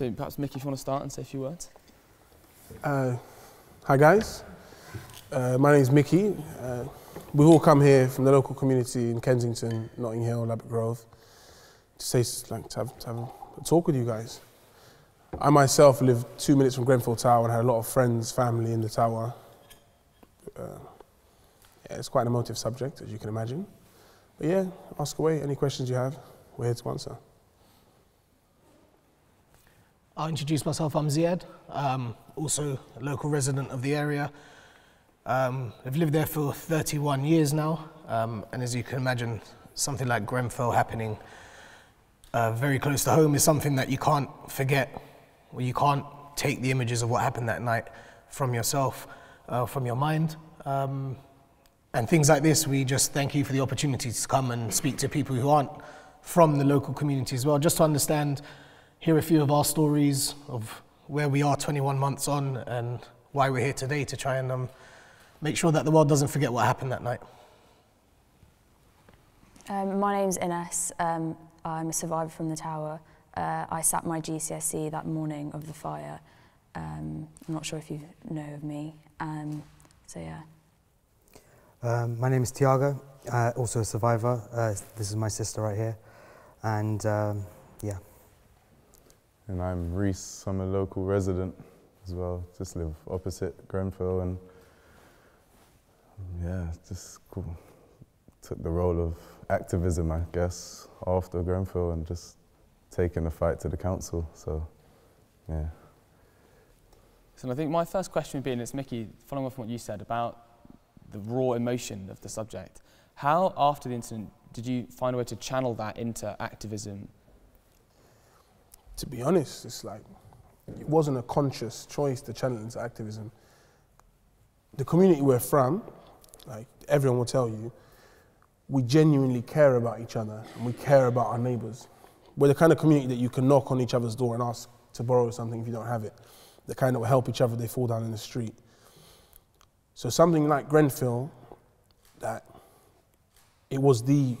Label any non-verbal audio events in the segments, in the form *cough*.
So perhaps Mickey, if you want to start and say a few words. Uh, hi guys, uh, my name is Mickey. Uh, we've all come here from the local community in Kensington, Notting Hill, Ladbroke Grove, to say like to have, to have a talk with you guys. I myself live two minutes from Grenfell Tower and had a lot of friends, family in the tower. Uh, yeah, it's quite an emotive subject, as you can imagine. But yeah, ask away. Any questions you have, we're here to answer. I'll introduce myself. I'm Zeyad, um, also a local resident of the area. Um, I've lived there for 31 years now, um, and as you can imagine, something like Grenfell happening uh, very close to home is something that you can't forget, or you can't take the images of what happened that night from yourself, uh, from your mind. Um, and things like this, we just thank you for the opportunity to come and speak to people who aren't from the local community as well, just to understand hear a few of our stories of where we are 21 months on and why we're here today to try and um, make sure that the world doesn't forget what happened that night. Um, my name's Inês. Um, I'm a survivor from the tower. Uh, I sat my GCSE that morning of the fire. Um, I'm not sure if you know of me. Um, so yeah. Um, my name is Tiago, uh, also a survivor. Uh, this is my sister right here. And um, yeah. And I'm Reis, I'm a local resident as well, just live opposite Grenfell and yeah, just cool. took the role of activism, I guess, after Grenfell and just taking the fight to the council, so yeah. So I think my first question would be, and it's Mickey, following on from what you said about the raw emotion of the subject, how after the incident did you find a way to channel that into activism to be honest, it's like it wasn't a conscious choice to channel into activism. The community we're from, like everyone will tell you, we genuinely care about each other and we care about our neighbours. We're the kind of community that you can knock on each other's door and ask to borrow something if you don't have it. The kind that will help each other if they fall down in the street. So something like Grenfell, that it was the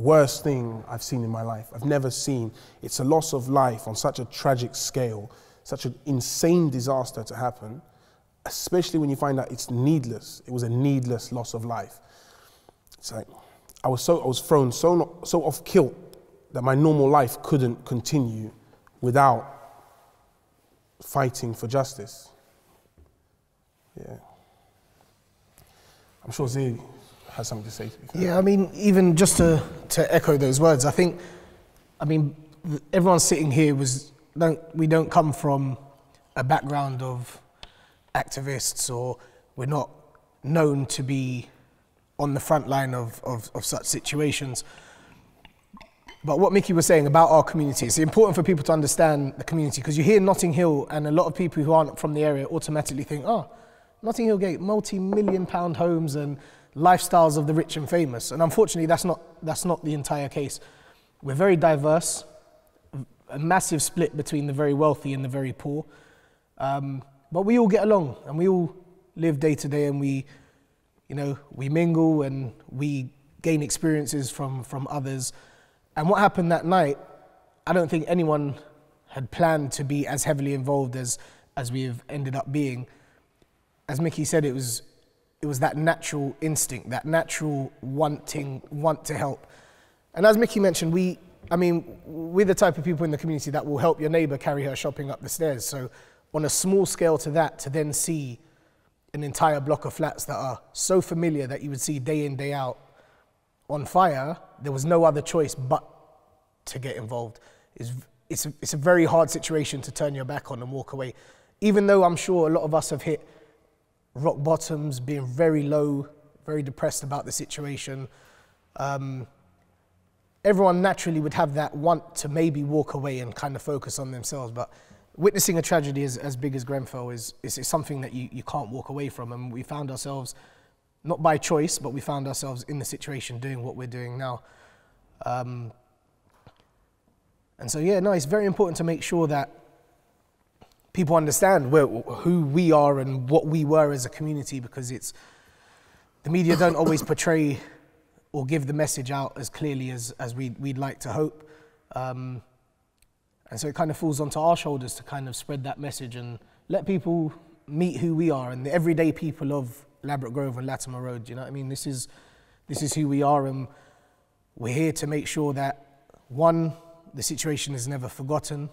worst thing I've seen in my life. I've never seen. It's a loss of life on such a tragic scale, such an insane disaster to happen, especially when you find out it's needless. It was a needless loss of life. It's like I was so I was thrown so not, so off kilt that my normal life couldn't continue without fighting for justice. Yeah. I'm sure Zee has something to say to me. Yeah, I mean, even just to, to echo those words, I think, I mean, everyone sitting here was, don't, we don't come from a background of activists or we're not known to be on the front line of, of, of such situations. But what Mickey was saying about our community, it's important for people to understand the community because you hear Notting Hill and a lot of people who aren't from the area automatically think, oh, Notting Hill Gate, multi-million pound homes and lifestyles of the rich and famous. And unfortunately, that's not, that's not the entire case. We're very diverse, a massive split between the very wealthy and the very poor. Um, but we all get along and we all live day to day and we, you know, we mingle and we gain experiences from, from others. And what happened that night, I don't think anyone had planned to be as heavily involved as, as we've ended up being. As Mickey said, it was it was that natural instinct, that natural wanting, want to help. And as Mickey mentioned, we, I mean, we're the type of people in the community that will help your neighbor carry her shopping up the stairs. So on a small scale to that, to then see an entire block of flats that are so familiar that you would see day in, day out on fire, there was no other choice but to get involved. It's, it's, a, it's a very hard situation to turn your back on and walk away. Even though I'm sure a lot of us have hit rock bottoms, being very low, very depressed about the situation. Um, everyone naturally would have that want to maybe walk away and kind of focus on themselves. But witnessing a tragedy as, as big as Grenfell is, is, is something that you, you can't walk away from. And we found ourselves, not by choice, but we found ourselves in the situation doing what we're doing now. Um, and so, yeah, no, it's very important to make sure that people understand where, who we are and what we were as a community because it's the media don't always portray or give the message out as clearly as, as we'd, we'd like to hope. Um, And so it kind of falls onto our shoulders to kind of spread that message and let people meet who we are and the everyday people of Ladbroke Grove and Latimer Road. You know what I mean? This is, this is who we are, and we're here to make sure that one, the situation is never forgotten,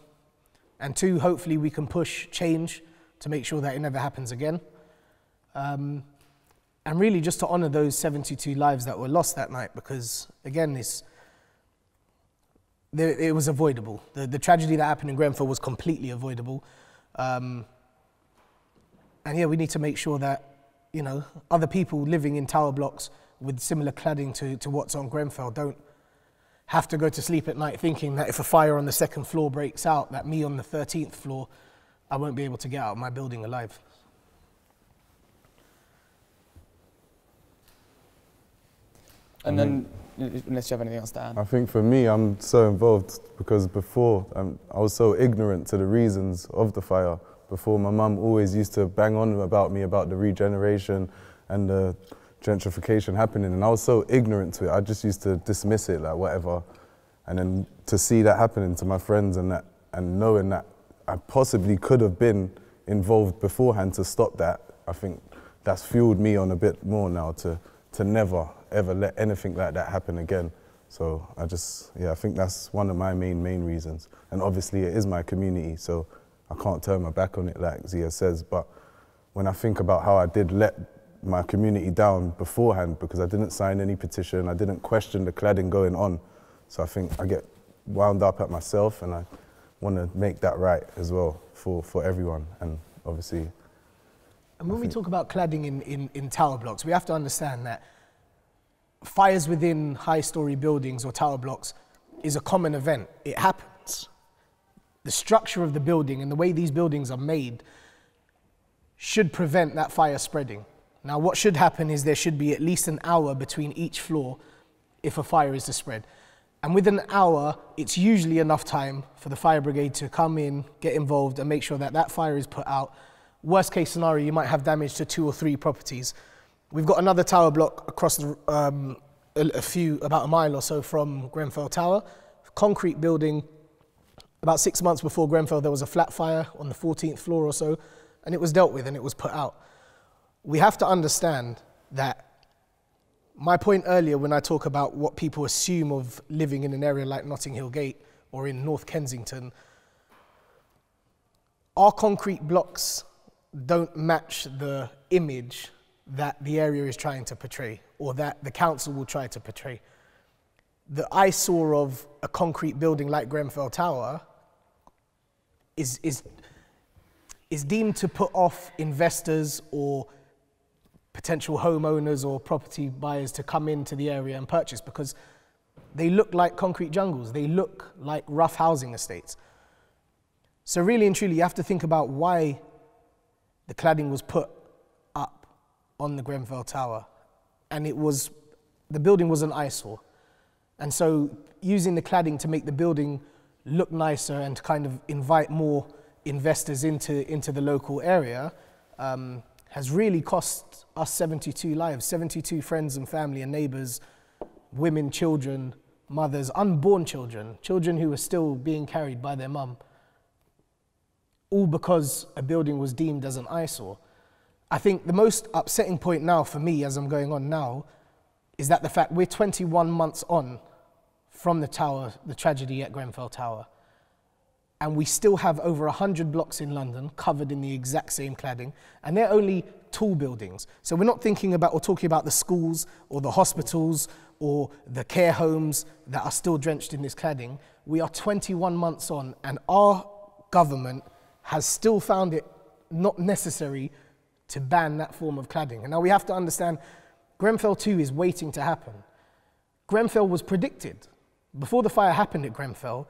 and two, hopefully we can push change to make sure that it never happens again. Um, and really just to honour those 72 lives that were lost that night because, again, it's, it was avoidable. The, the tragedy that happened in Grenfell was completely avoidable. Um, and yeah, we need to make sure that, you know, other people living in tower blocks with similar cladding to, to what's on Grenfell don't have to go to sleep at night thinking that if a fire on the second floor breaks out, that me on the 13th floor, I won't be able to get out of my building alive. And then, mm-hmm. uh, uh, unless you have anything else to add. I think for me, I'm so involved because before um, I was so ignorant to the reasons of the fire. Before my mum always used to bang on about me about the regeneration and the gentrification happening, and I was so ignorant to it. I just used to dismiss it like whatever, and then to see that happening to my friends and that and knowing that I possibly could have been involved beforehand to stop that, I think that's fueled me on a bit more now to to never ever let anything like that happen again. So I just, yeah, I think that's one of my main, main reasons. And obviously it is my community, so I can't turn my back on it like Zia says. But when I think about how I did let my community down beforehand because I didn't sign any petition, I didn't question the cladding going on. So I think I get wound up at myself and I want to make that right as well for, for everyone. And obviously. And when we talk about cladding in, in, in tower blocks, we have to understand that fires within high story buildings or tower blocks is a common event. It happens. The structure of the building and the way these buildings are made should prevent that fire spreading. Now, what should happen is there should be at least an hour between each floor if a fire is to spread. And within an hour, it's usually enough time for the fire brigade to come in, get involved, and make sure that that fire is put out. Worst case scenario, you might have damage to two or three properties. We've got another tower block across the, um, a, a, few, about a mile or so from Grenfell Tower. Concrete building. About six months before Grenfell, there was a flat fire on the 14th floor or so, and it was dealt with and it was put out. We have to understand that my point earlier when I talk about what people assume of living in an area like Notting Hill Gate or in North Kensington, our concrete blocks don't match the image that the area is trying to portray or that the council will try to portray. The eyesore of a concrete building like Grenfell Tower is, is, is deemed to put off investors or potential homeowners or property buyers to come into the area and purchase because they look like concrete jungles, they look like rough housing estates. So, really and truly, you have to think about why the cladding was put up on the Grenfell Tower, and it was the building was an eyesore, and so using the cladding to make the building look nicer and to kind of invite more investors into into the local area um, has really cost us 72 lives, 72 friends and family and neighbours, women, children, mothers, unborn children, children who were still being carried by their mum, all because a building was deemed as an eyesore. I think the most upsetting point now for me as I'm going on now is that the fact we're 21 months on from the tower, the tragedy at Grenfell Tower, and we still have over 100 blocks in London covered in the exact same cladding, and they're only tall buildings. So we're not thinking about or talking about the schools or the hospitals or the care homes that are still drenched in this cladding. We are 21 months on, and our government has still found it not necessary to ban that form of cladding. And now we have to understand Grenfell 2 is waiting to happen. Grenfell was predicted. Before the fire happened at Grenfell,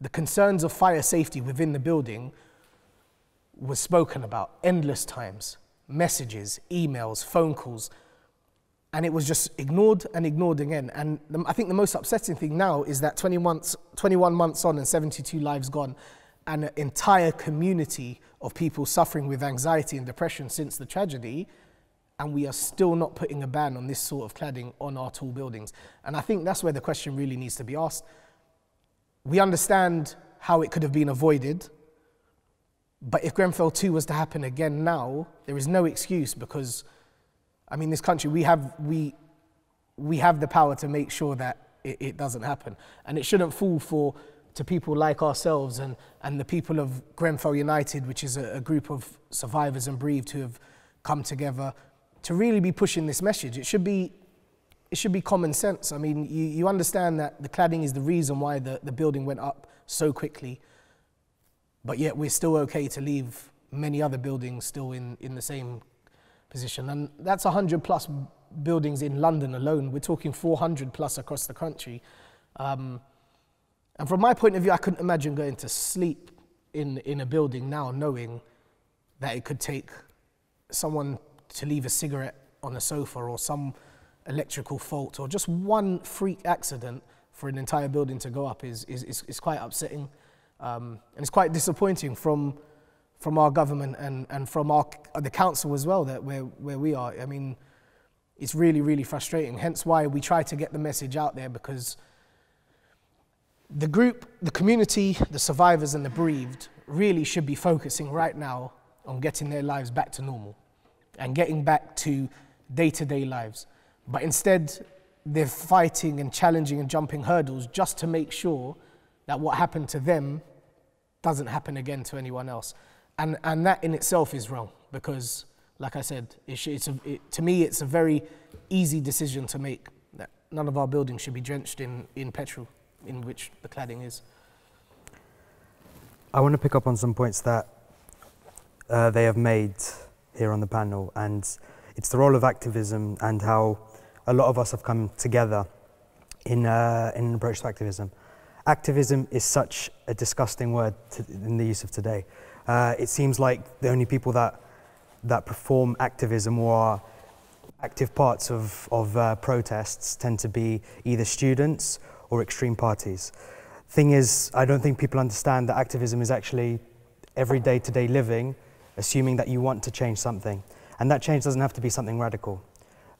the concerns of fire safety within the building was spoken about endless times messages, emails, phone calls. And it was just ignored and ignored again. And the, I think the most upsetting thing now is that 20 months, 21 months on and 72 lives gone, an entire community of people suffering with anxiety and depression since the tragedy, and we are still not putting a ban on this sort of cladding on our tall buildings. And I think that's where the question really needs to be asked. We understand how it could have been avoided. But if Grenfell 2 was to happen again now, there is no excuse because, I mean, this country, we have, we, we have the power to make sure that it, it doesn't happen. And it shouldn't fall for to people like ourselves and, and the people of Grenfell United, which is a, a group of survivors and bereaved who have come together to really be pushing this message. It should be, it should be common sense. I mean, you, you understand that the cladding is the reason why the, the building went up so quickly, but yet we're still okay to leave many other buildings still in, in the same position. And that's 100 plus buildings in London alone. We're talking 400 plus across the country. Um, and from my point of view, I couldn't imagine going to sleep in, in a building now knowing that it could take someone to leave a cigarette on a sofa or some electrical fault or just one freak accident for an entire building to go up is, is, is, is quite upsetting. Um, and it's quite disappointing from, from our government and, and from our, the council as well, that where, where we are. I mean, it's really, really frustrating. Hence why we try to get the message out there because the group, the community, the survivors, and the bereaved really should be focusing right now on getting their lives back to normal and getting back to day to day lives. But instead, they're fighting and challenging and jumping hurdles just to make sure that what happened to them doesn't happen again to anyone else. And, and that in itself is wrong because, like I said, it's, a, it, to me, it's a very easy decision to make that none of our buildings should be drenched in, in petrol in which the cladding is. I want to pick up on some points that uh, they have made here on the panel, and it's the role of activism and how a lot of us have come together in, uh, in an approach to activism. Activism is such a disgusting word to, in the use of today. Uh, it seems like the only people that, that perform activism or are active parts of, of uh, protests tend to be either students or extreme parties. Thing is, I don't think people understand that activism is actually every day to day living, assuming that you want to change something. And that change doesn't have to be something radical.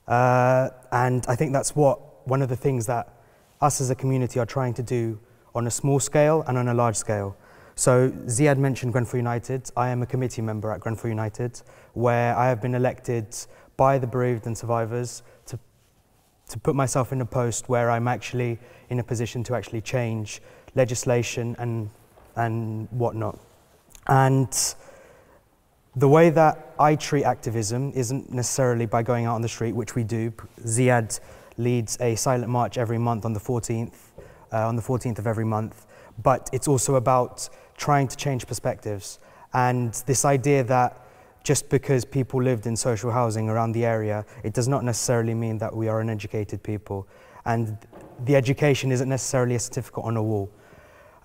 Uh, and I think that's what one of the things that us as a community are trying to do on a small scale and on a large scale. So Zeyad mentioned Grenfell United. I am a committee member at Grenfell United, where I have been elected by the bereaved and survivors to to put myself in a post where I'm actually in a position to actually change legislation and, and whatnot. And the way that I treat activism isn't necessarily by going out on the street, which we do. Zeyad leads a silent march every month on the 14th, uh, on the 14th of every month. But it's also about trying to change perspectives. And this idea that just because people lived in social housing around the area, it does not necessarily mean that we are uneducated people. And the education isn't necessarily a certificate on a wall.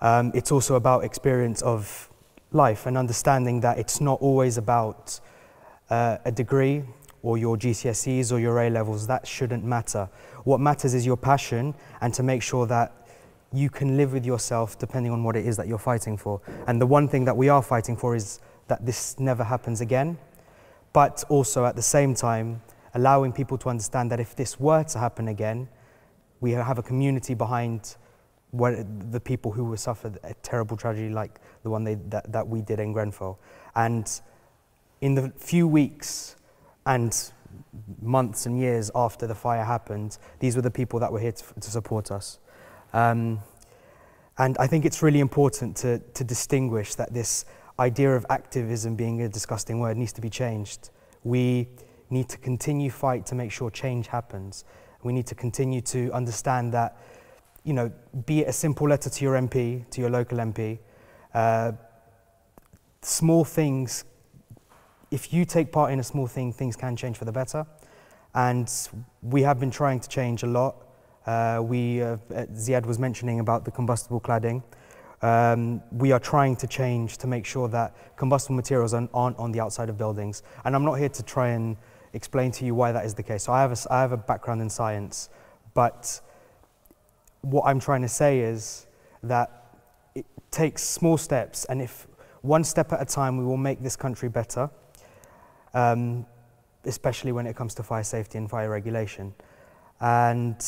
Um, it's also about experience of life and understanding that it's not always about uh, a degree or your GCSEs or your A levels. That shouldn't matter. What matters is your passion and to make sure that you can live with yourself depending on what it is that you're fighting for. And the one thing that we are fighting for is that this never happens again, but also at the same time, allowing people to understand that if this were to happen again, we have a community behind the people who were suffered a terrible tragedy like the one they, that, that we did in Grenfell. And in the few weeks and months and years after the fire happened, these were the people that were here to, to support us. Um, and I think it's really important to, to distinguish that this idea of activism being a disgusting word needs to be changed. We need to continue fight to make sure change happens. We need to continue to understand that, you know, be it a simple letter to your MP, to your local MP, uh, small things, if you take part in a small thing, things can change for the better. And we have been trying to change a lot. Uh, we, uh, Zeyad was mentioning about the combustible cladding. Um, we are trying to change to make sure that combustible materials aren't on the outside of buildings. And I'm not here to try and explain to you why that is the case. So I have a, I have a background in science, but what I'm trying to say is that it takes small steps, and if one step at a time, we will make this country better, um, especially when it comes to fire safety and fire regulation. And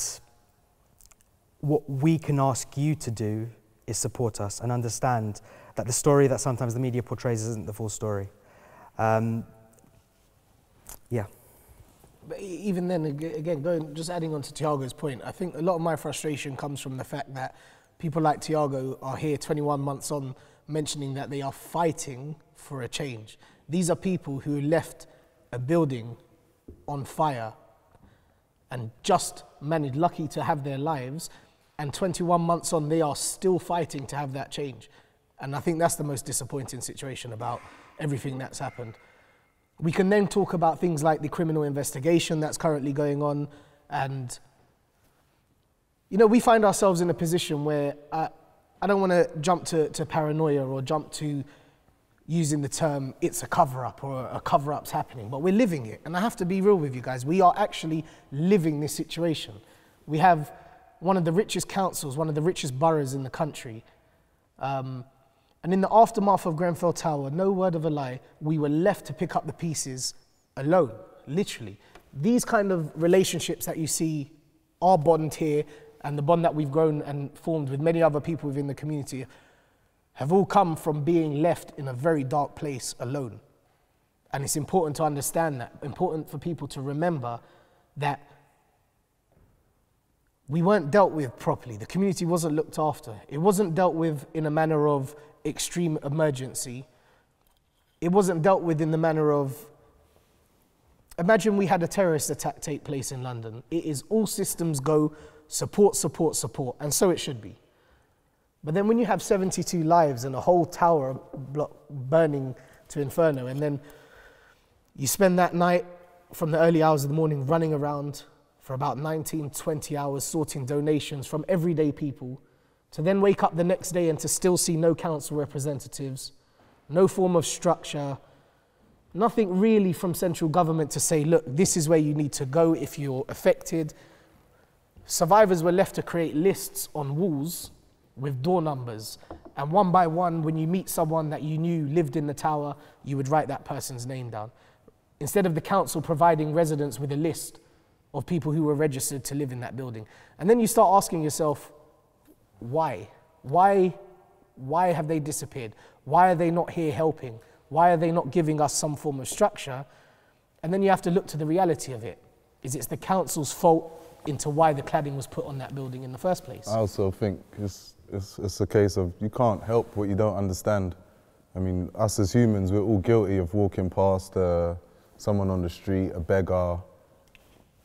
what we can ask you to do is support us and understand that the story that sometimes the media portrays isn't the full story. Um, yeah. But even then, again, going just adding on to Tiago's point, I think a lot of my frustration comes from the fact that people like Tiago are here 21 months on mentioning that they are fighting for a change. These are people who left a building on fire and just managed, lucky to have their lives, and 21 months on, they are still fighting to have that change. And I think that's the most disappointing situation about everything that's happened. We can then talk about things like the criminal investigation that's currently going on. And, you know, we find ourselves in a position where uh, I don't want to jump to, to paranoia or jump to using the term it's a cover up or a cover up's happening, but we're living it. And I have to be real with you guys. We are actually living this situation. We have one of the richest councils, one of the richest boroughs in the country. Um, and in the aftermath of Grenfell Tower, no word of a lie, we were left to pick up the pieces alone, literally. These kind of relationships that you see, our bond here, and the bond that we've grown and formed with many other people within the community, have all come from being left in a very dark place alone. And it's important to understand that, important for people to remember that we weren't dealt with properly. The community wasn't looked after. It wasn't dealt with in a manner of extreme emergency. It wasn't dealt with in the manner of imagine we had a terrorist attack take place in London. It is all systems go, support, support, support, and so it should be. But then when you have 72 lives and a whole tower block burning to inferno, and then you spend that night from the early hours of the morning running around for about 19, 20 hours sorting donations from everyday people, to then wake up the next day and to still see no council representatives, no form of structure, nothing really from central government to say, look, this is where you need to go if you're affected. Survivors were left to create lists on walls with door numbers. And one by one, when you meet someone that you knew lived in the tower, you would write that person's name down. Instead of the council providing residents with a list of people who were registered to live in that building. And then you start asking yourself, why? Why, why have they disappeared? Why are they not here helping? Why are they not giving us some form of structure? And then you have to look to the reality of it. Is it the council's fault into why the cladding was put on that building in the first place? I also think it's, it's, it's a case of you can't help what you don't understand. I mean, us as humans, we're all guilty of walking past uh, someone on the street, a beggar.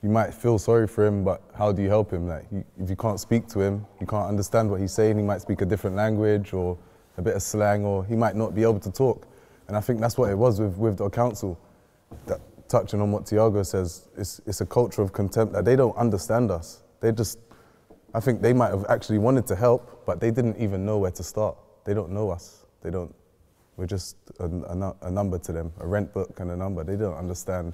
You might feel sorry for him, but how do you help him? Like, you, if you can't speak to him, you can't understand what he's saying. He might speak a different language or a bit of slang, or he might not be able to talk. And I think that's what it was with, with the council. That, touching on what Tiago says, it's, it's a culture of contempt that they don't understand us. They just, I think they might have actually wanted to help, but they didn't even know where to start. They don't know us. They don't, we're just a, a a number to them, a rent book and a number. They don't understand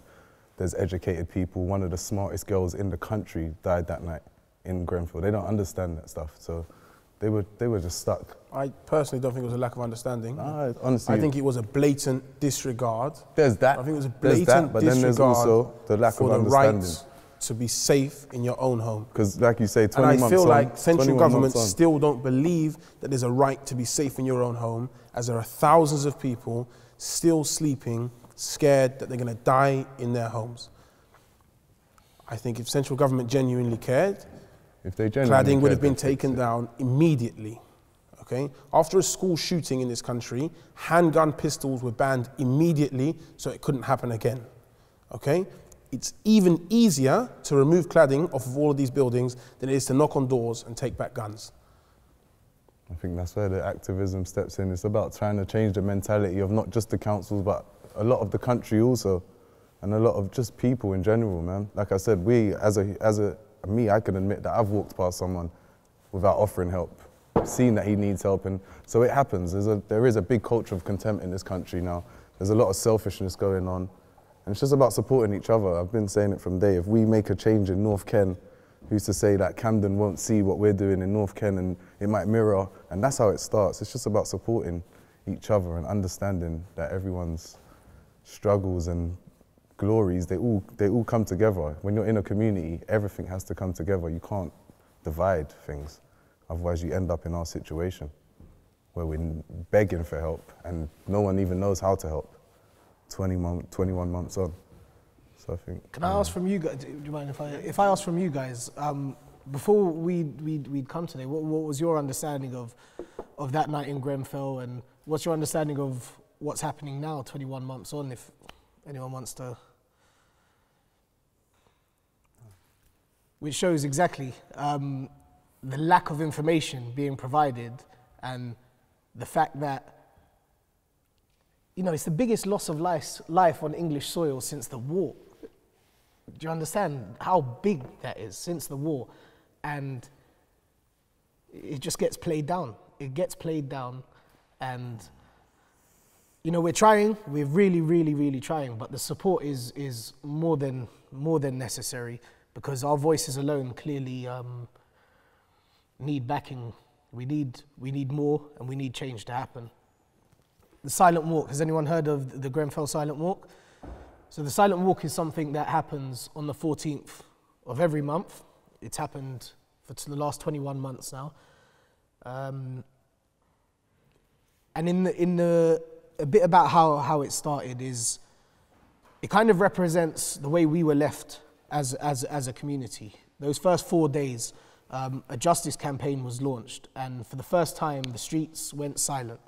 there's educated people. One of the smartest girls in the country died that night in Grenfell. They don't understand that stuff. So they were, they were just stuck. I personally don't think it was a lack of understanding. Nah, honestly, I think it was a blatant disregard. there's that. I think it was a blatant that, but then there's also the lack for of the understanding. right to be safe in your own home. Because, like you say, 20 And I months feel on, like central 21 government months on. still don't believe that there's a right to be safe in your own home, as there are thousands of people still sleeping, scared that they're going to die in their homes. I think if central government genuinely cared, If they genuinely cladding would have been taken down immediately. Okay? After a school shooting in this country, handgun pistols were banned immediately so it couldn't happen again. Okay? It's even easier to remove cladding off of all of these buildings than it is to knock on doors and take back guns. I think that's where the activism steps in. It's about trying to change the mentality of not just the councils, but a lot of the country also, and a lot of just people in general, man. Like I said, we, as a, as a, me, I can admit that I've walked past someone without offering help, seen that he needs help, and so it happens. There's a, there is a big culture of contempt in this country now. There's a lot of selfishness going on, and it's just about supporting each other. I've been saying it from day. If we make a change in North Ken, who's to say that Camden won't see what we're doing in North Ken and it might mirror, and that's how it starts. It's just about supporting each other and understanding that everyone's struggles and glories, they all, they all come together. When you're in a community, everything has to come together. You can't divide things. Otherwise, you end up in our situation where we're begging for help and no one even knows how to help. 20 month, 21 months on. So I think. Can I ask from you guys? Do you mind if I if I ask from you guys? Um, before we we'd, we'd come today, what, what was your understanding of of that night in Grenfell, and what's your understanding of what's happening now, 21 months on? If anyone wants to, which shows exactly um, the lack of information being provided and the fact that you know it's the biggest loss of life, life on English soil since the war. Do you understand how big that is since the war? And it just gets played down. It gets played down. And, you know, we're trying, we're really, really, really trying, but the support is, is more, than, more than necessary because our voices alone clearly um, need backing. We need, we need more and we need change to happen. The silent walk, has anyone heard of the Grenfell silent walk? So the silent walk is something that happens on the 14th of every month. It's happened for the last 21 months now. Um, and in the, in the, a bit about how, how it started is it kind of represents the way we were left as, as, as a community. Those first four days, um, a justice campaign was launched, and for the first time, the streets went silent.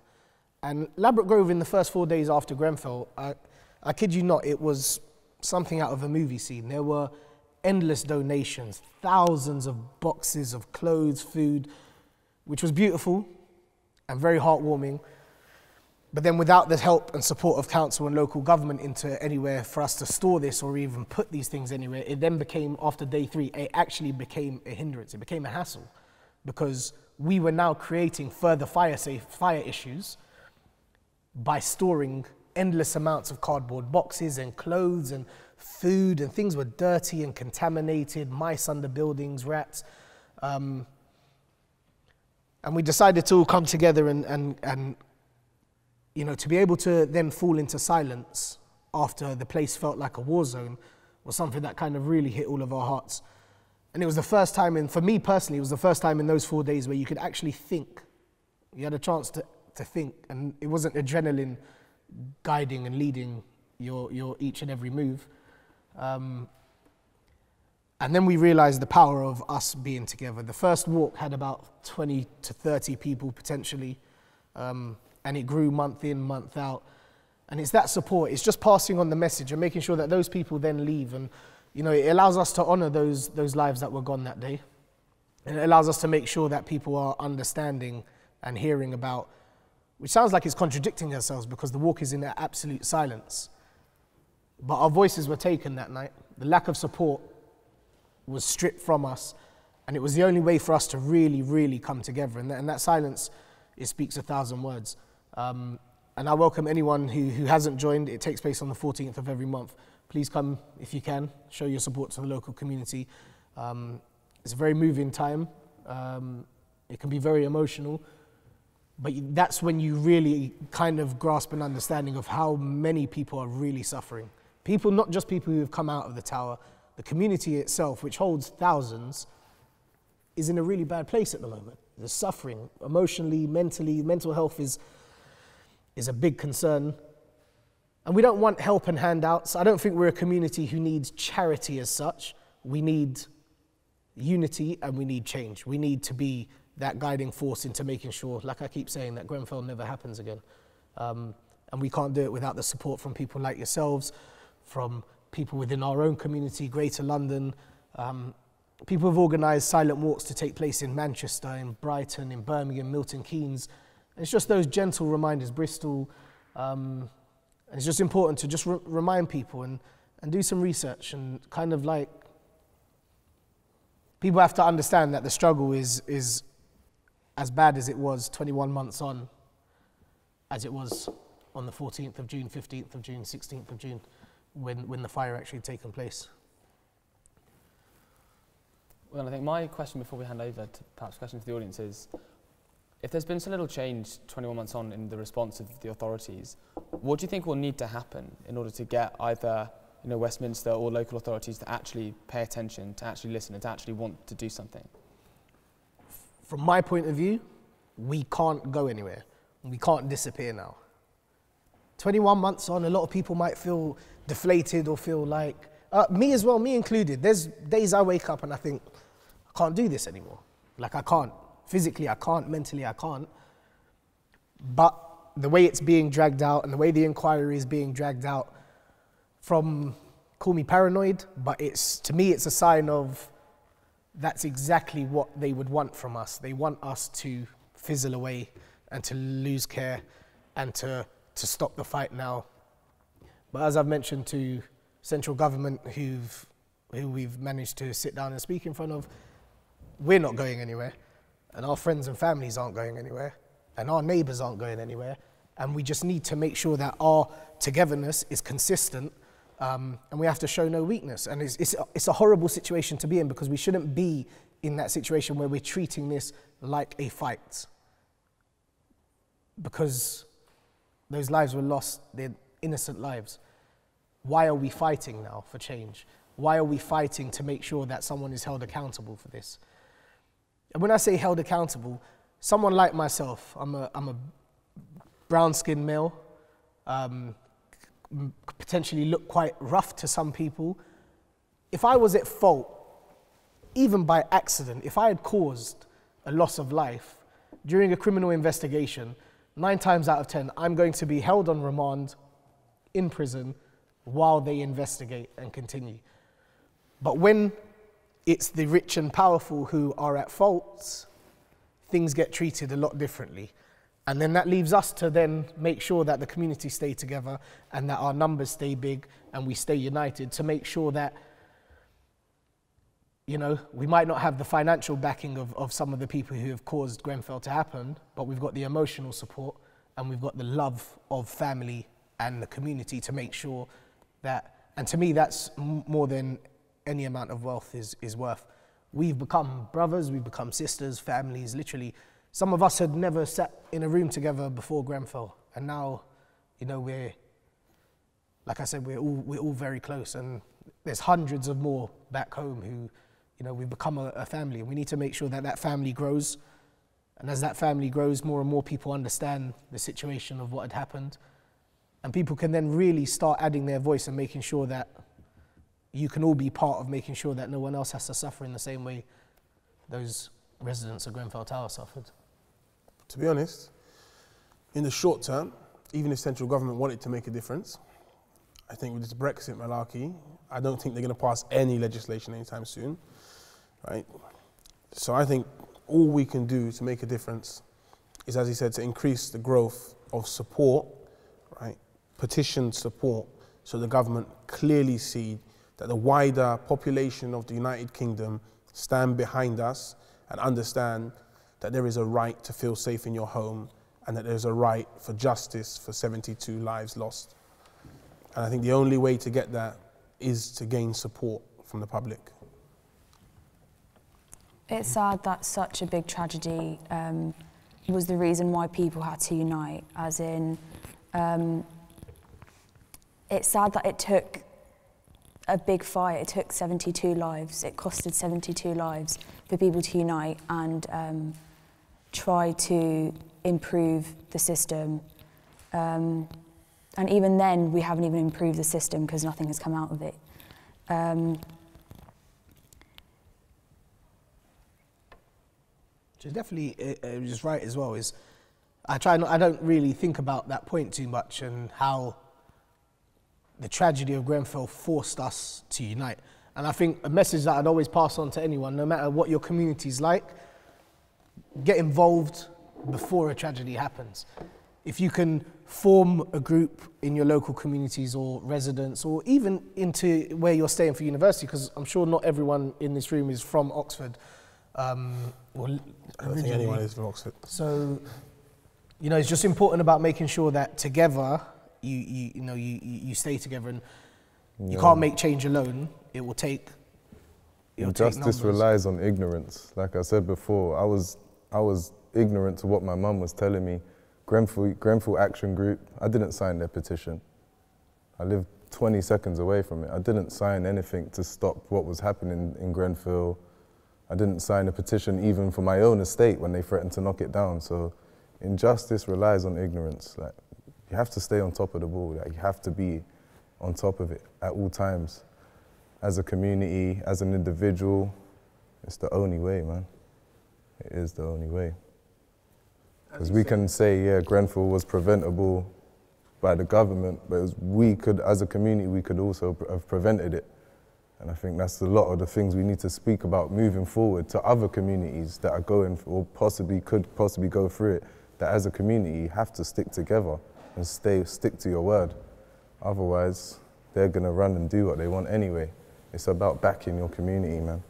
And Ladbroke Grove, in the first four days after Grenfell, I, I kid you not, it was something out of a movie scene. There were endless donations, thousands of boxes of clothes, food, which was beautiful and very heartwarming. But then, without the help and support of council and local government into anywhere for us to store this or even put these things anywhere, it then became, after day three, it actually became a hindrance. It became a hassle because we were now creating further fire safe fire issues by storing endless amounts of cardboard boxes and clothes and food, and things were dirty and contaminated, mice under buildings, rats. Um, and we decided to all come together and, and, and, you know, to be able to then fall into silence after the place felt like a war zone was something that kind of really hit all of our hearts. And it was the first time, and for me personally, it was the first time in those four days where you could actually think. You had a chance to, to think, and it wasn't adrenaline guiding and leading your, your each and every move. Um, and then we realized the power of us being together. The first walk had about 20 to 30 people potentially, um, and it grew month in, month out. And it's that support, it's just passing on the message and making sure that those people then leave. And, you know, it allows us to honor those, those lives that were gone that day. And it allows us to make sure that people are understanding and hearing about which sounds like it's contradicting ourselves because the walk is in absolute silence. But our voices were taken that night. The lack of support was stripped from us, and it was the only way for us to really, really come together. And that, and that silence, it speaks a thousand words. Um, and I welcome anyone who, who hasn't joined. It takes place on the 14th of every month. Please come if you can, show your support to the local community. Um, it's a very moving time. Um, it can be very emotional. But that's when you really kind of grasp an understanding of how many people are really suffering. People, not just people who have come out of the tower, the community itself, which holds thousands, is in a really bad place at the moment. There's suffering emotionally, mentally, mental health is, is a big concern. And we don't want help and handouts. I don't think we're a community who needs charity as such. We need unity and we need change. We need to be that guiding force into making sure, like I keep saying, that Grenfell never happens again. Um, and we can't do it without the support from people like yourselves, from people within our own community, Greater London. Um, people have organised silent walks to take place in Manchester, in Brighton, in Birmingham, Milton Keynes. It's just those gentle reminders, Bristol. Um, it's just important to just re remind people and, and do some research and kind of like people have to understand that the struggle is, is as bad as it was 21 months on, as it was on the 14th of June, 15th of June, 16th of June, when, when the fire actually taken place. Well, I think my question before we hand over to perhaps question to the audience is, if there's been so little change 21 months on in the response of the authorities, what do you think will need to happen in order to get either you know, Westminster or local authorities to actually pay attention, to actually listen, and to actually want to do something? from my point of view, we can't go anywhere. We can't disappear now. 21 months on, a lot of people might feel deflated or feel like, uh, me as well, me included. There's days I wake up and I think, I can't do this anymore. Like, I can't. Physically, I can't. Mentally, I can't. But the way it's being dragged out and the way the inquiry is being dragged out from, call me paranoid, but it's, to me, it's a sign of that's exactly what they would want from us. They want us to fizzle away and to lose care and to, to stop the fight now. But as I've mentioned to central government who've, who we've managed to sit down and speak in front of, we're not going anywhere. And our friends and families aren't going anywhere. And our neighbours aren't going anywhere. And we just need to make sure that our togetherness is consistent um, and we have to show no weakness. And it's, it's, it's a horrible situation to be in because we shouldn't be in that situation where we're treating this like a fight. Because those lives were lost, they're innocent lives. Why are we fighting now for change? Why are we fighting to make sure that someone is held accountable for this? And when I say held accountable, someone like myself, I'm a, I'm a brown skinned male, um, potentially look quite rough to some people. If I was at fault, even by accident, if I had caused a loss of life during a criminal investigation, nine times out of ten, I'm going to be held on remand in prison while they investigate and continue. But when it's the rich and powerful who are at fault, things get treated a lot differently. And then that leaves us to then make sure that the community stay together and that our numbers stay big and we stay united to make sure that, you know, we might not have the financial backing of, of some of the people who have caused Grenfell to happen, but we've got the emotional support and we've got the love of family and the community to make sure that, and to me, that's more than any amount of wealth is, is worth. We've become brothers, we've become sisters, families, literally some of us had never sat in a room together before Grenfell, and now, you know, we're, like I said, we're all, we're all very close, and there's hundreds of more back home who, you know, we've become a, a family, and we need to make sure that that family grows. And as that family grows, more and more people understand the situation of what had happened. And people can then really start adding their voice and making sure that you can all be part of making sure that no one else has to suffer in the same way those residents of Grenfell Tower suffered to be honest, in the short term, even if central government wanted to make a difference, I think with this Brexit malarkey, I don't think they're going to pass any legislation anytime soon, right? So I think all we can do to make a difference is, as he said, to increase the growth of support, right? Petition support, so the government clearly see that the wider population of the United Kingdom stand behind us and understand that there is a right to feel safe in your home and that there's a right for justice for 72 lives lost. And I think the only way to get that is to gain support from the public. It's sad that such a big tragedy um, was the reason why people had to unite, as in, um, it's sad that it took a big fight, it took 72 lives, it costed 72 lives for people to unite and um, try to improve the system. Um, and even then, we haven't even improved the system because nothing has come out of it. Um, Which definitely uh, uh, just right as well. Is I try not, I don't really think about that point too much and how the tragedy of Grenfell forced us to unite. And I think a message that I'd always pass on to anyone, no matter what your community is like, get involved before a tragedy happens. If you can form a group in your local communities or residents or even into where you're staying for university, because I'm sure not everyone in this room is from Oxford. Um, I don't think anyone is from Oxford. So, you know, it's just important about making sure that together you, you, you know, you, you stay together and you can't make change alone. It will take. It will Justice numbers. relies on ignorance. Like I said before, I was I was ignorant to what my mum was telling me. Grenfell, Grenfell Action Group, I didn't sign their petition. I lived 20 seconds away from it. I didn't sign anything to stop what was happening in Grenfell. I didn't sign a petition even for my own estate when they threatened to knock it down. So injustice relies on ignorance. Like you have to stay on top of the ball. Like you have to be on top of it at all times. As a community, as an individual, it's the only way, man. It is the only way. Because we can say, yeah, Grenfell was preventable by the government, but we could, as a community, we could also have prevented it. And I think that's a lot of the things we need to speak about moving forward to other communities that are going or possibly could possibly go through it. That as a community, you have to stick together and stay stick to your word. Otherwise, they're gonna run and do what they want anyway. It's about backing your community, man.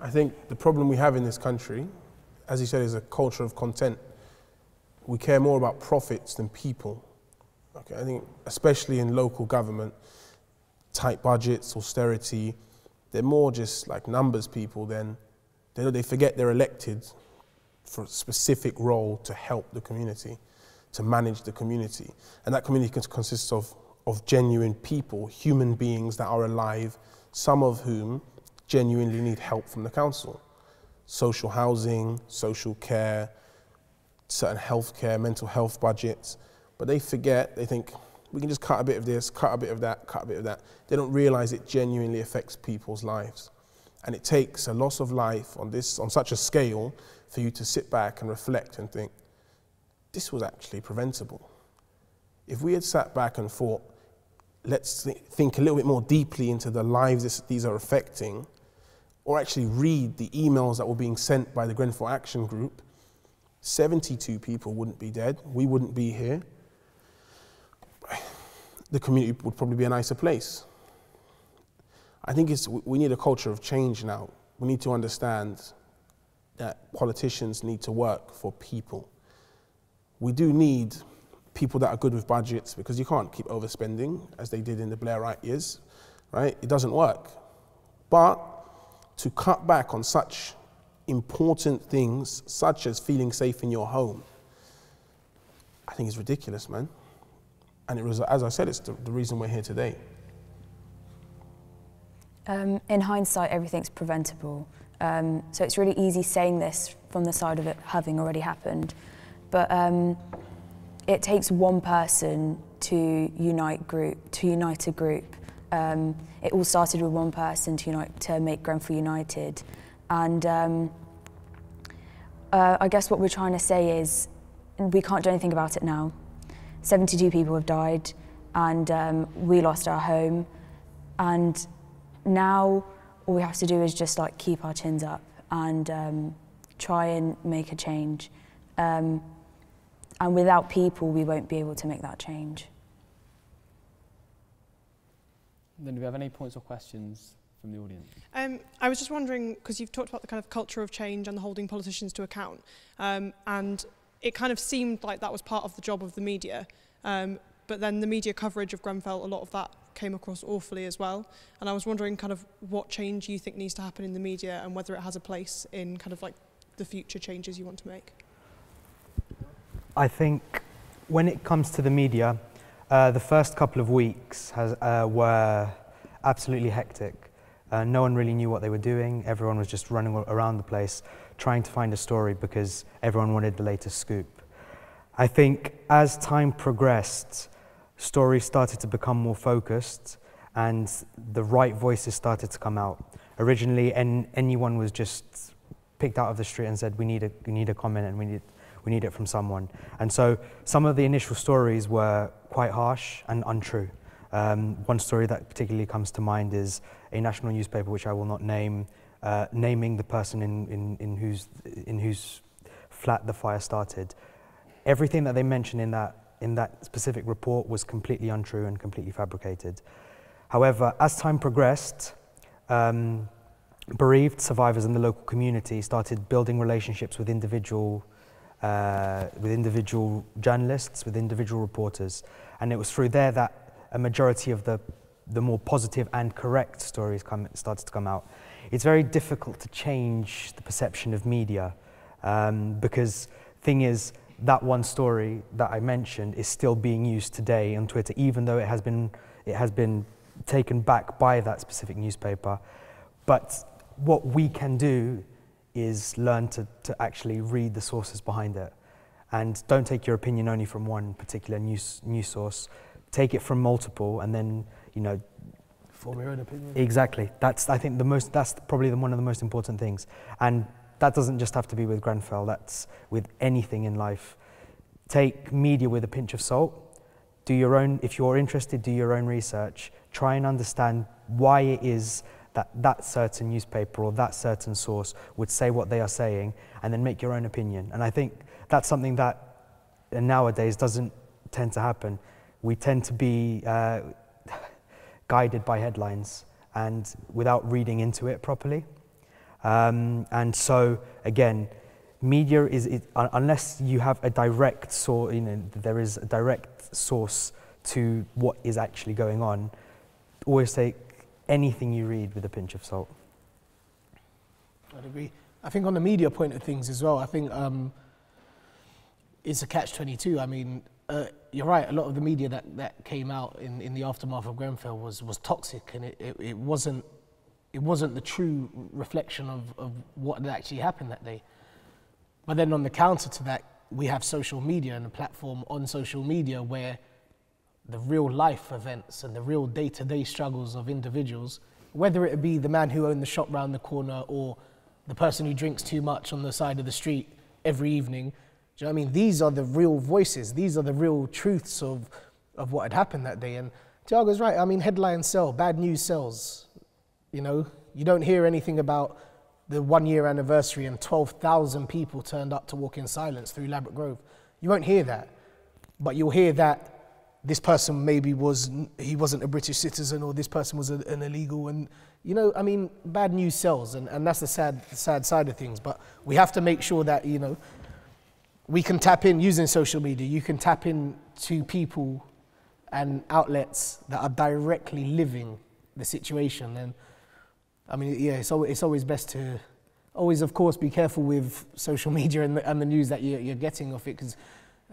I think the problem we have in this country, as you said, is a culture of content. We care more about profits than people. Okay, I think especially in local government, tight budgets, austerity, they're more just like numbers people than they, they forget they're elected for a specific role to help the community, to manage the community. And that community consists of, of genuine people, human beings that are alive, some of whom genuinely need help from the council. Social housing, social care, certain health care, mental health budgets. But they forget, they think, we can just cut a bit of this, cut a bit of that, cut a bit of that. They don't realize it genuinely affects people's lives. And it takes a loss of life on, this, on such a scale for you to sit back and reflect and think, this was actually preventable. If we had sat back and thought, let's th think a little bit more deeply into the lives this, these are affecting, or actually read the emails that were being sent by the Grenfell Action Group, 72 people wouldn't be dead. We wouldn't be here the community would probably be a nicer place. I think it's, we need a culture of change now. We need to understand that politicians need to work for people. We do need people that are good with budgets because you can't keep overspending as they did in the Blairite years, right? It doesn't work. But to cut back on such important things, such as feeling safe in your home, I think is ridiculous, man. And it was, as I said, it's the, the reason we're here today. Um, in hindsight, everything's preventable. Um, so it's really easy saying this from the side of it having already happened. But um, it takes one person to unite group, to unite a group. Um, it all started with one person to unite to make Grenfell United, and um, uh, I guess what we're trying to say is we can't do anything about it now. 72 people have died and um, we lost our home. And now all we have to do is just like keep our chins up and um, try and make a change. And without people, we won't be able to make that change. Then do we have any points or questions from the audience? Um, I was just wondering, because you've talked about the kind of culture of change and the holding politicians to account, um, and it kind of seemed like that was part of the job of the media. Um, but then the media coverage of Grenfell, a lot of that came across awfully as well. And I was wondering kind of what change you think needs to happen in the media and whether it has a place in kind of like the future changes you want to make. I think when it comes to the media, uh, the first couple of weeks has, uh, were absolutely hectic. Uh, no one really knew what they were doing. Everyone was just running around the place trying to find a story because everyone wanted the latest scoop. I think as time progressed, stories started to become more focused and the right voices started to come out. Originally, anyone was just picked out of the street and said, we need a, we need a comment and we need, we need it from someone. And so some of the initial stories were quite harsh and untrue. Um, one story that particularly comes to mind is a national newspaper, which I will not name, uh, naming the person in, in, in, whose, in whose flat the fire started. Everything that they mentioned in that, in that specific report was completely untrue and completely fabricated. However, as time progressed, um, bereaved survivors in the local community started building relationships with individual, uh, with individual journalists, with individual reporters. And it was through there that a majority of the, the more positive and correct stories come, started to come out it's very difficult to change the perception of media um, because thing is that one story that I mentioned is still being used today on Twitter, even though it has been it has been taken back by that specific newspaper. But what we can do is learn to, to actually read the sources behind it. And don't take your opinion only from one particular news, news source. Take it from multiple and then, you know, Form your own opinion. Exactly. That's I think the most. That's probably the, one of the most important things, and that doesn't just have to be with Grenfell. That's with anything in life. Take media with a pinch of salt. Do your own. If you're interested, do your own research. Try and understand why it is that that certain newspaper or that certain source would say what they are saying, and then make your own opinion. And I think that's something that uh, nowadays doesn't tend to happen. We tend to be uh, *laughs* guided by headlines and without reading into it properly. Um, and so, again, media is, it, un- unless you have a direct source, you know, there is a direct source to what is actually going on, always take anything you read with a pinch of salt. I'd agree. I think on the media point of things as well, I think um, it's a catch 22. I mean, uh, you're right, a lot of the media that, that came out in, in the aftermath of Grenfell was, was toxic and it, it, it, wasn't, it wasn't the true reflection of, of what had actually happened that day. But then on the counter to that, we have social media and a platform on social media where the real life events and the real day to day struggles of individuals, whether it be the man who owned the shop round the corner or the person who drinks too much on the side of the street every evening, do you know what I mean? These are the real voices. These are the real truths of, of what had happened that day. And Tiago's right. I mean, headlines sell, bad news sells. You know, you don't hear anything about the one year anniversary and 12,000 people turned up to walk in silence through Ladbroke Grove. You won't hear that. But you'll hear that this person maybe was, he wasn't a British citizen or this person was a, an illegal. And, you know, I mean, bad news sells. And, and that's the sad, sad side of things. But we have to make sure that, you know, we can tap in using social media. You can tap in to people and outlets that are directly living the situation. And I mean, yeah, it's always, it's always best to always, of course, be careful with social *laughs* media and the, and the news that you're, you're getting off it because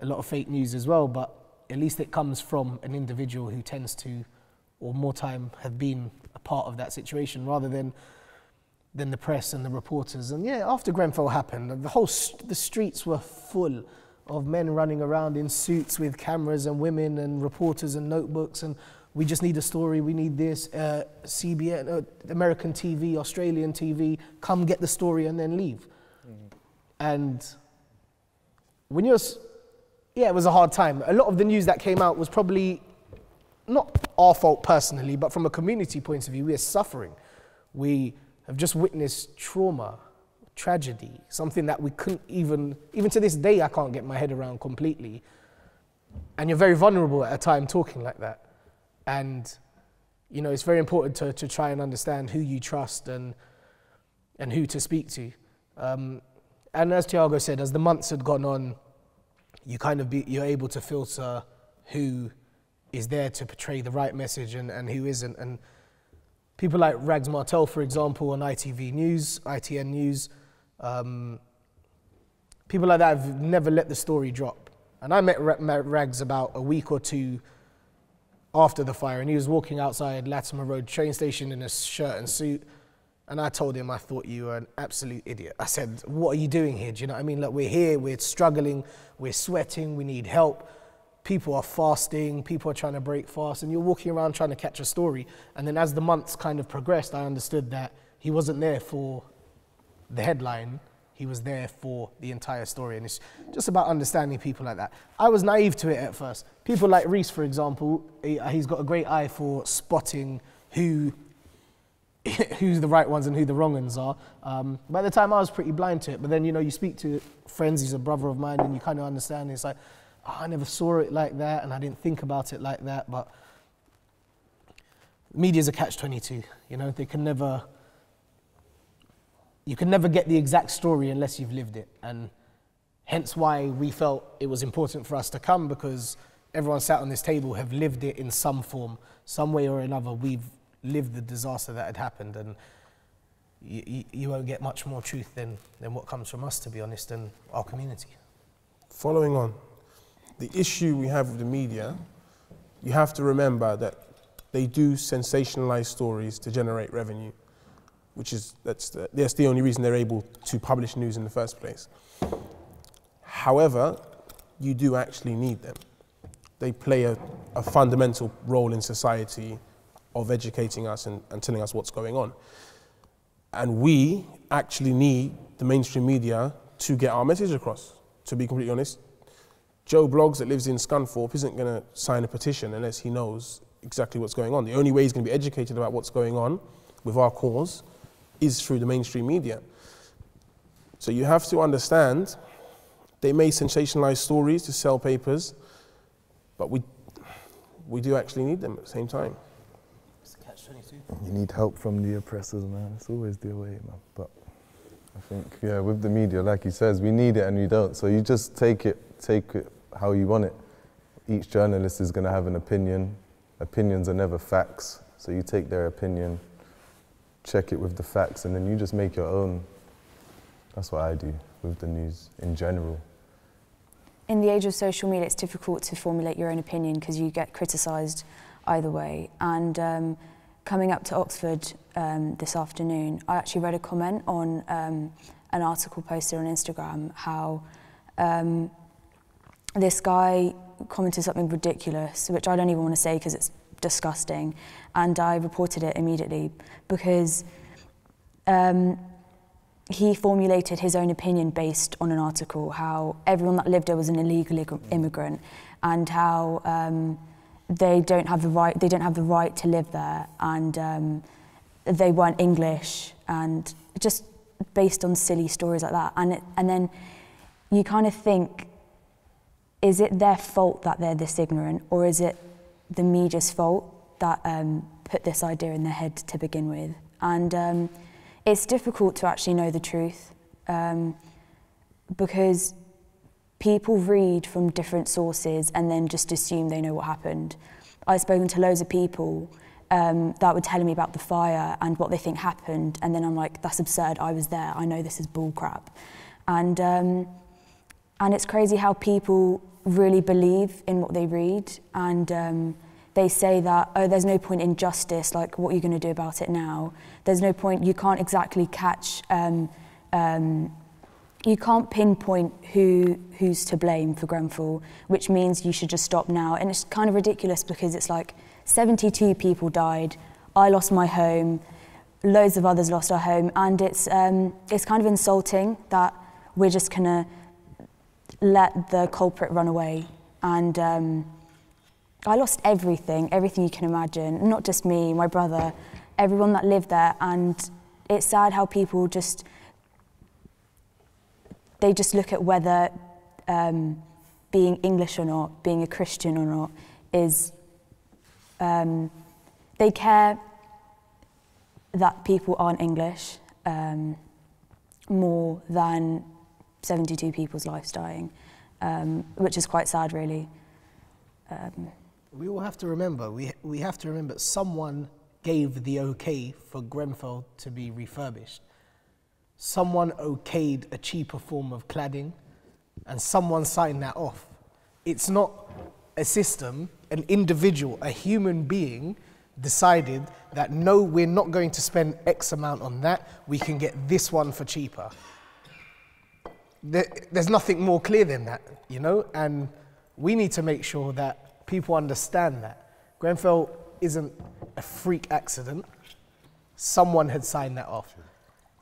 a lot of fake news as well. But at least it comes from an individual who tends to, or more time, have been a part of that situation rather than than the press and the reporters. And yeah, after Grenfell happened, the whole st- the streets were full of men running around in suits with cameras and women and reporters and notebooks and we just need a story, we need this, uh, CBN, uh, American TV, Australian TV, come get the story and then leave. Mm. And when you're, yeah, it was a hard time. A lot of the news that came out was probably not our fault personally, but from a community point of view, we are suffering. We have just witnessed trauma, tragedy, something that we couldn't even, even to this day, I can't get my head around completely. And you're very vulnerable at a time talking like that. And, you know, it's very important to, to try and understand who you trust and, and who to speak to. Um, and as Tiago said, as the months had gone on, you kind of be, you're able to filter who is there to portray the right message and, and who isn't. And people like Rags Martel, for example, on ITV News, ITN News, um, people like that have never let the story drop. And I met Rags about a week or two after the fire, and he was walking outside Latimer Road train station in a shirt and suit. And I told him I thought you were an absolute idiot. I said, What are you doing here? Do you know what I mean? Look, we're here, we're struggling, we're sweating, we need help people are fasting, people are trying to break fast, and you're walking around trying to catch a story. And then as the months kind of progressed, I understood that he wasn't there for the headline, he was there for the entire story. And it's just about understanding people like that. I was naive to it at first. People like Reis, for example, he's got a great eye for spotting who. *laughs* who's the right ones and who the wrong ones are. Um, by the time I was pretty blind to it, but then you know you speak to friends. He's a brother of mine, and you kind of understand. It's like oh, I never saw it like that and I didn't think about it like that. But media's a catch 22. You know, they can never, you can never get the exact story unless you've lived it. And hence why we felt it was important for us to come because everyone sat on this table have lived it in some form, some way or another. We've lived the disaster that had happened. And you, you, won't get much more truth than, than what comes from us, to be honest, and our community. Following on, the issue we have with the media, you have to remember that they do sensationalize stories to generate revenue. which is that's the, that's the only reason they're able to publish news in the first place. However, you do actually need them. They play a, a fundamental role in society of educating us and, and telling us what's going on. And we actually need the mainstream media to get our message across, to be completely honest. Joe Bloggs that lives in Scunthorpe isn't going to sign a petition unless he knows exactly what's going on. The only way he's going to be educated about what's going on with our cause is through the mainstream media. So you have to understand they may sensationalize stories to sell papers, but we, we do actually need them at the same time. You need help from the oppressors, man. It's always the way, man. But I think, yeah, with the media, like he says, we need it and we don't. So you just take it, take it how you want it. Each journalist is going to have an opinion. Opinions are never facts. So you take their opinion, check it with the facts, and then you just make your own. That's what I do with the news in general. In the age of social media, it's difficult to formulate your own opinion because you get criticised either way. And um, coming up to Oxford um, this afternoon, I actually read a comment on um, an article posted on Instagram how um, this guy commented something ridiculous, which I don't even want to say because it's disgusting, and I reported it immediately because um, he formulated his own opinion based on an article how everyone that lived there was an illegal immigrant and how um, they don't have the right they don't have the right to live there and um, they weren't English and just based on silly stories like that. And it, and then you kind of think is it their fault that they're this ignorant or is it the media's fault that um, put this idea in their head to begin with? And um, it's difficult to actually know the truth um, because people read from different sources and then just assume they know what happened. I've spoken to loads of people um, that were telling me about the fire and what they think happened, and then I'm like, that's absurd. I was there. I know this is bullcrap, and um, and it's crazy how people really believe in what they read, and um, they say that oh, there's no point in justice. Like, what are you going to do about it now? There's no point. You can't exactly catch. Um, um, you can't pinpoint who who's to blame for Grenfell, which means you should just stop now. And it's kind of ridiculous because it's like 72 people died. I lost my home. Loads of others lost our home, and it's um, it's kind of insulting that we're just gonna let the culprit run away. And um, I lost everything, everything you can imagine. Not just me, my brother, everyone that lived there, and it's sad how people just they just look at whether um, being English or not, being a Christian or not, is um, they care that people aren't English um, more than 72 people's lives dying, um, which is quite sad, really. Um, we all have to remember, we, we have to remember someone gave the okay for Grenfell to be refurbished someone okayed a cheaper form of cladding and someone signed that off. It's not a system, an individual, a human being decided that no, we're not going to spend X amount on that, we can get this one for cheaper. There, there's nothing more clear than that, you know, and we need to make sure that people understand that. Grenfell isn't a freak accident. Someone had signed that off.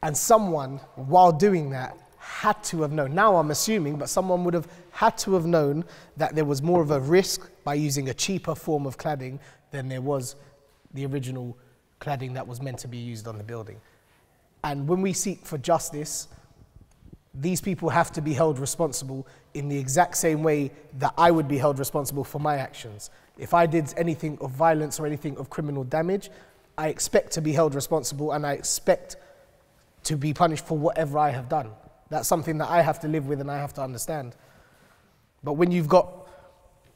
And someone, while doing that, had to have known. Now I'm assuming, but someone would have had to have known that there was more of a risk by using a cheaper form of cladding than there was the original cladding that was meant to be used on the building. And when we seek for justice, these people have to be held responsible in the exact same way that I would be held responsible for my actions. If I did anything of violence or anything of criminal damage, I expect to be held responsible and I expect to be punished for whatever I have done. That's something that I have to live with and I have to understand. But when you've got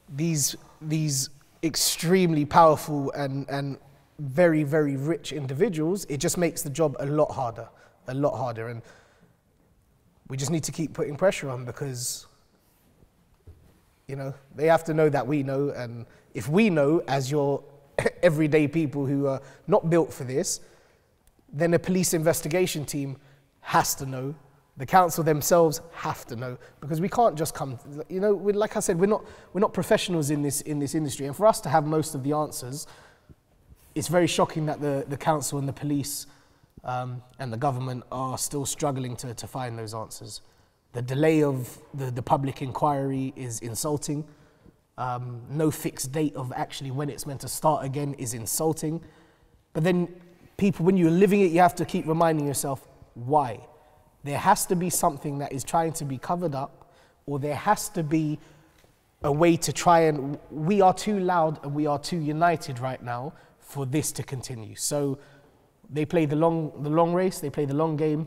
these, these extremely powerful and, and very, very rich individuals, it just makes the job a lot harder, a lot harder. And we just need to keep putting pressure on because, you know, they have to know that we know. And if we know, as your *laughs* everyday people who are not built for this, then a police investigation team has to know. The council themselves have to know because we can't just come. You know, like I said, we're not we're not professionals in this in this industry, and for us to have most of the answers, it's very shocking that the the council and the police um, and the government are still struggling to to find those answers. The delay of the, the public inquiry is insulting. Um, no fixed date of actually when it's meant to start again is insulting. But then people, when you're living it, you have to keep reminding yourself why. There has to be something that is trying to be covered up, or there has to be a way to try and. We are too loud and we are too united right now for this to continue. So they play the long, the long race, they play the long game,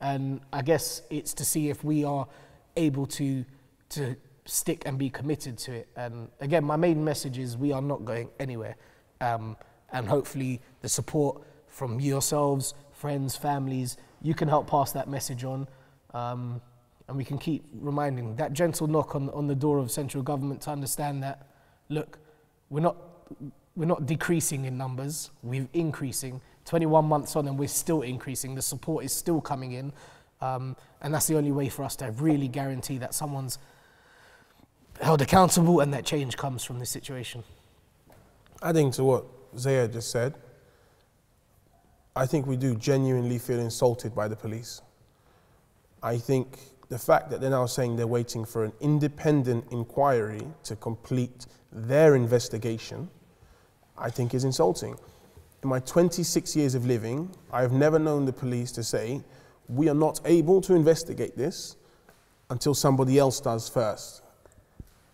and I guess it's to see if we are able to, to stick and be committed to it. And again, my main message is we are not going anywhere. Um, and hopefully, the support from yourselves, friends, families, you can help pass that message on. Um, and we can keep reminding that gentle knock on, on the door of central government to understand that, look, we're not, we're not decreasing in numbers, we're increasing. 21 months on, and we're still increasing. The support is still coming in. Um, and that's the only way for us to really guarantee that someone's held accountable and that change comes from this situation. Adding to what Zeyad just said, I think we do genuinely feel insulted by the police. I think the fact that they're now saying they're waiting for an independent inquiry to complete their investigation, I think is insulting. In my 26 years of living, I have never known the police to say, we are not able to investigate this until somebody else does first.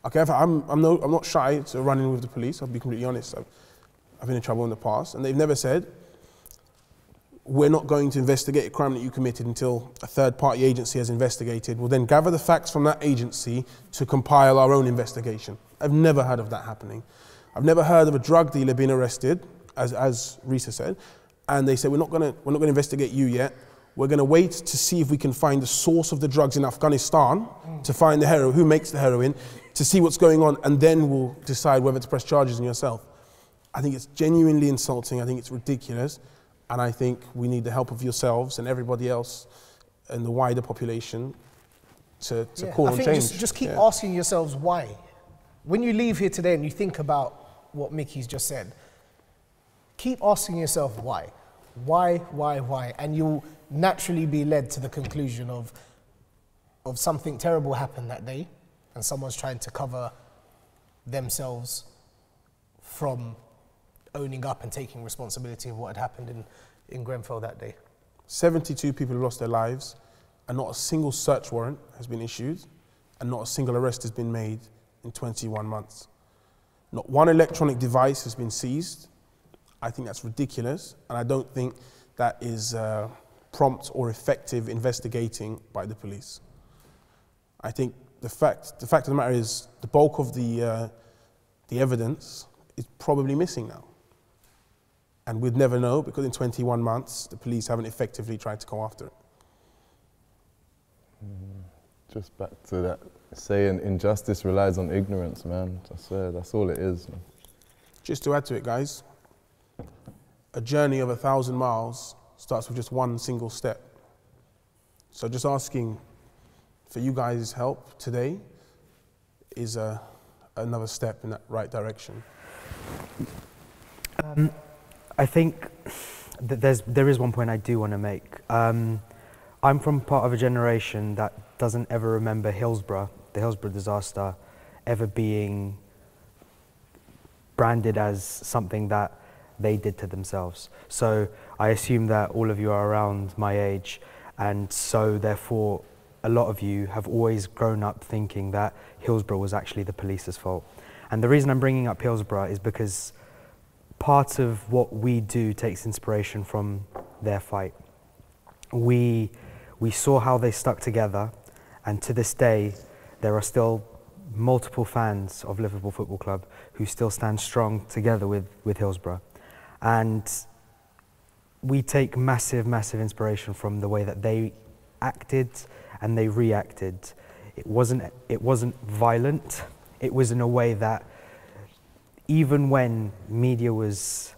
Okay, I'm, I'm, no, I'm not shy to run in with the police, I'll be completely honest. I've, I've been in trouble in the past, and they've never said, we're not going to investigate a crime that you committed until a third party agency has investigated. We'll then gather the facts from that agency to compile our own investigation. I've never heard of that happening. I've never heard of a drug dealer being arrested, as, as Risa said, and they said, we're not going to we're not going to investigate you yet. We're going to wait to see if we can find the source of the drugs in Afghanistan to find the heroin, who makes the heroin, to see what's going on, and then we'll decide whether to press charges on yourself. I think it's genuinely insulting. I think it's ridiculous. And I think we need the help of yourselves and everybody else and the wider population to, to Yeah, call I on think change. Just, just keep Yeah. asking yourselves why. When you leave here today and you think about what Mickey's just said, keep asking yourself why. Why, why, why? And you'll naturally be led to the conclusion of, of something terrible happened that day and someone's trying to cover themselves from owning up and taking responsibility of what had happened in, in Grenfell that day. 72 people lost their lives, and not a single search warrant has been issued, and not a single arrest has been made in 21 months. Not one electronic device has been seized. I think that's ridiculous, and I don't think that is uh, prompt or effective investigating by the police. I think the fact, the fact of the matter is, the bulk of the, uh, the evidence is probably missing now. And we'd never know because in 21 months, the police haven't effectively tried to go after it. Just back to that saying injustice relies on ignorance, man. I swear, that's all it is. Man. Just to add to it, guys, a journey of a thousand miles starts with just one single step. So just asking for you guys' help today is uh, another step in that right direction. Um, I think that there's, there is one point I do want to make. Um, I'm from part of a generation that doesn't ever remember Hillsborough, the Hillsborough disaster, ever being branded as something that they did to themselves. So I assume that all of you are around my age, and so therefore a lot of you have always grown up thinking that Hillsborough was actually the police's fault. And the reason I'm bringing up Hillsborough is because part of what we do takes inspiration from their fight. We, we saw how they stuck together, and to this day, there are still multiple fans of Liverpool Football Club who still stand strong together with, with Hillsborough. And we take massive, massive inspiration from the way that they acted and they reacted. It wasn't, it wasn't violent, it was in a way that even when media was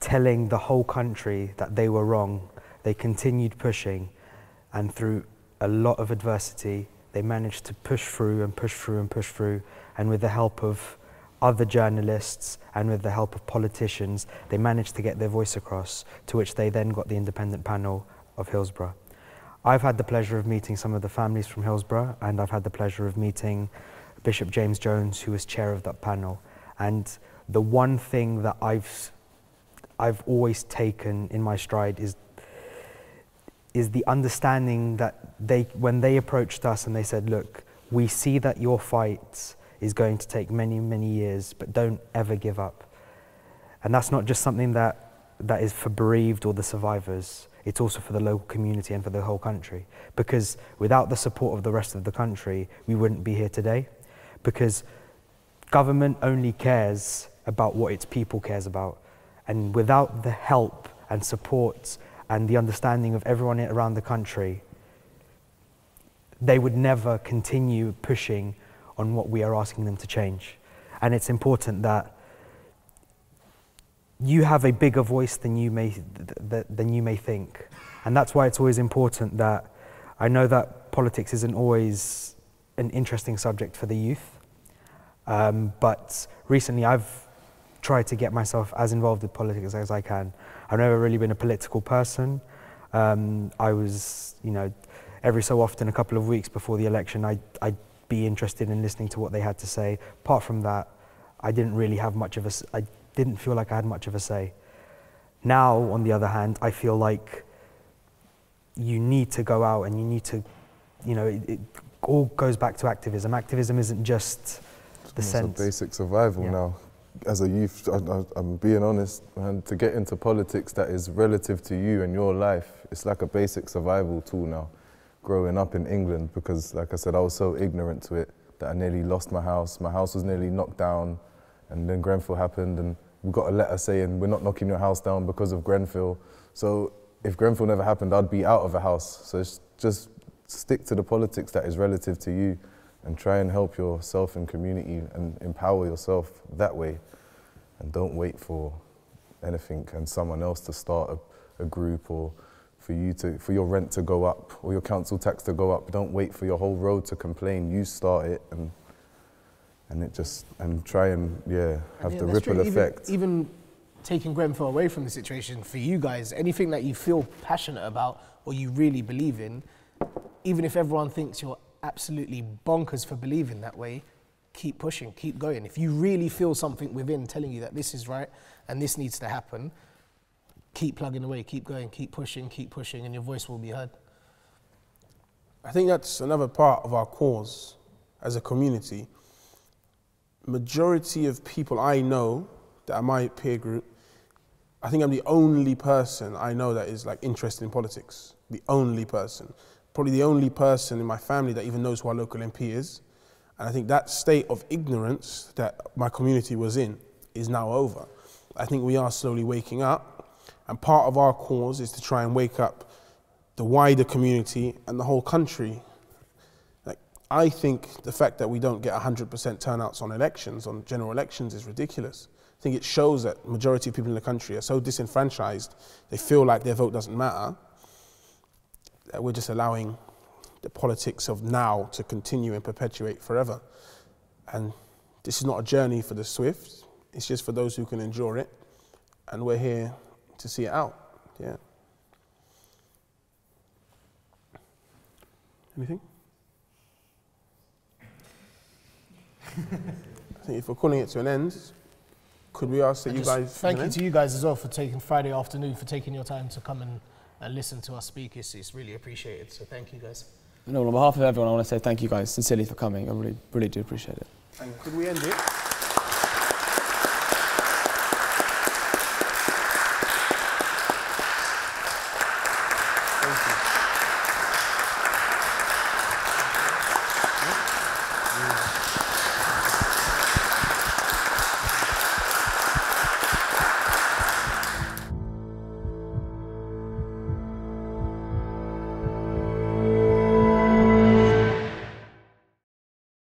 telling the whole country that they were wrong, they continued pushing, and through a lot of adversity, they managed to push through and push through and push through, and with the help of other journalists and with the help of politicians, they managed to get their voice across, to which they then got the independent panel of Hillsborough. I've had the pleasure of meeting some of the families from Hillsborough, and I've had the pleasure of meeting Bishop James Jones, who was chair of that panel. And the one thing that I've, I've always taken in my stride is, is the understanding that they, when they approached us and they said, look, we see that your fight is going to take many, many years, but don't ever give up. And that's not just something that, that is for bereaved or the survivors, it's also for the local community and for the whole country. Because without the support of the rest of the country, we wouldn't be here today. Because government only cares about what its people cares about. And without the help and support and the understanding of everyone around the country, they would never continue pushing on what we are asking them to change. And it's important that you have a bigger voice than you may, th- than you may think. And that's why it's always important that I know that politics isn't always an interesting subject for the youth. Um, but recently I've tried to get myself as involved with politics as I can. I've never really been a political person. Um, I was, you know, every so often, a couple of weeks before the election, I, I'd be interested in listening to what they had to say. Apart from that, I didn't really have much of a, I didn't feel like I had much of a say. Now, on the other hand, I feel like you need to go out and you need to, you know, it, it all goes back to activism. Activism isn't just the it's sense. a basic survival Yeah. now. As a youth, I, I'm being honest, and to get into politics that is relative to you and your life, it's like a basic survival tool now. Growing up in England, because like I said, I was so ignorant to it that I nearly lost my house. My house was nearly knocked down, and then Grenfell happened, and we got a letter saying we're not knocking your house down because of Grenfell. So if Grenfell never happened, I'd be out of a house. So just stick to the politics that is relative to you and try and help yourself and community and empower yourself that way. And don't wait for anything and someone else to start a, a group or for you to for your rent to go up or your council tax to go up. Don't wait for your whole road to complain. You start it and and it just and try and yeah have Yeah, the ripple true. Even- effect. Even, taking Grenfell away from the situation, for you guys, anything that you feel passionate about or you really believe in, even if everyone thinks you're absolutely bonkers for believing that way, keep pushing, keep going. If you really feel something within telling you that this is right and this needs to happen, keep plugging away, keep going, keep pushing, keep pushing, and your voice will be heard. I think that's another part of our cause as a community. Majority of people I know that are my peer group, I think I'm the only person I know that is like interested in politics. The only person. Probably the only person in my family that even knows who our local MP is. And I think that state of ignorance that my community was in is now over. I think we are slowly waking up. And part of our cause is to try and wake up the wider community and the whole country. Like, I think the fact that we don't get 100% turnouts on elections, on general elections, is ridiculous. I think it shows that majority of people in the country are so disenfranchised, they feel like their vote doesn't matter, that we're just allowing the politics of now to continue and perpetuate forever. And this is not a journey for the swift, it's just for those who can endure it. And we're here to see it out. Yeah. Anything? I think if we're calling it to an end, could we ask that And you guys? Thank you to you guys as well for taking Friday afternoon, for taking your time to come and, and listen to us speak. It's, it's really appreciated. So thank you guys. No, on behalf of everyone, I want to say thank you guys sincerely for coming. I really, really do appreciate it. And could we end it?